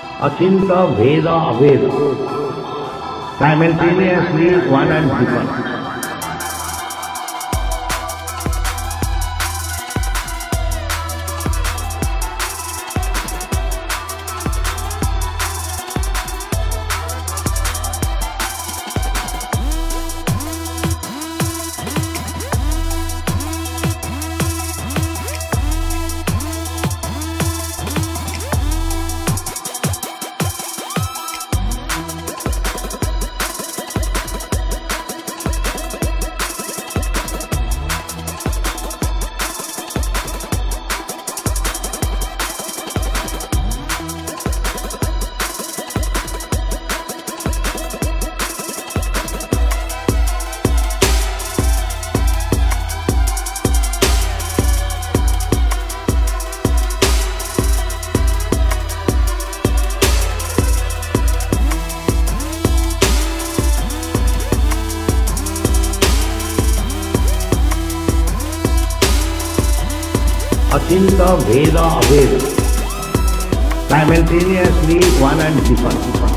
Achinta Veda Aveda. Simultaneously one and different. Achinta Veda Aveda. Simultaneously one and different.